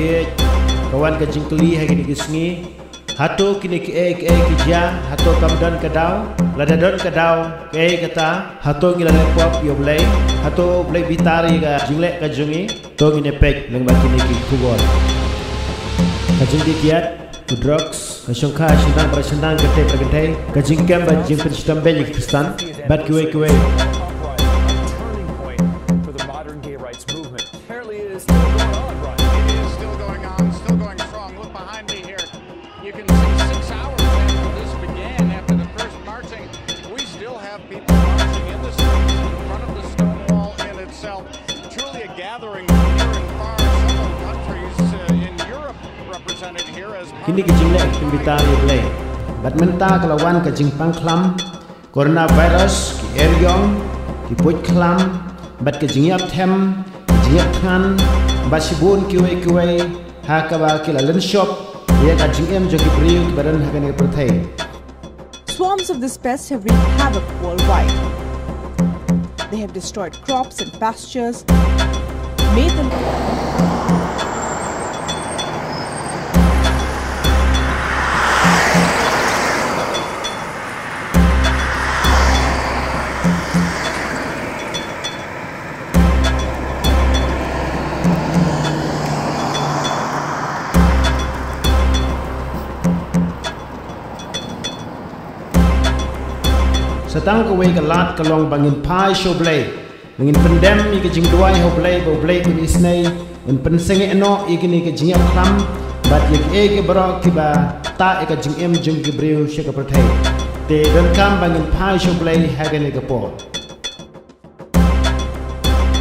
ye kawan ke jingkli hai kini gisngi Hato kini ke e ke e ke ja hato kamdan ke dau lada don ke dau ke e kata hato ngila le pop yo blay hato blay bitari ga jingle ka jungi to ngine pek leng ba kini ki kubol ka jingi kiat ku drugs ka shongka shindang para shindang ke te ka gente ka jingkem ba jing pristam belik kristan bat kuwe kuwe Kini kejing lek pembita ni boleh. Bat menta kelawan kejing pangklam, coronavirus, ki eryong, ki puj klam, bat kejing yap tem, kejing yap kan, bat sibun kiwe kiwe, ha kaba kila len Swarms of this pest have wreaked havoc worldwide. They have destroyed crops and pastures, made them Setang ke wei ke lat ke long bangin pai show blay. Bangin pendem i ke jing duai ho blay bo blay kun isnei. Un pen senge eno i ke ni ke jing klam. Bat yek e ke bro ki ba ta e ke jing em jing ke briu she ke pertai. Te don kam bangin pai show blay hagen le ke po.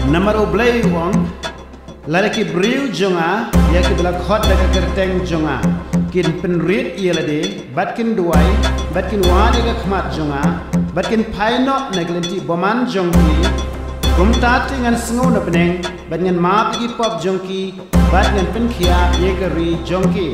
Number o blay wong. Lala ki briu jonga ki bela khot da ke kerteng jonga. Kin pen rit i la de bat kin duai bat kin wa de ke khmat jonga but kin pai no neglinti boman jongki kum ta ti ngan sngo no pneng but ngan ma pi pop jongki but ngan pen khia ye ka ri jongki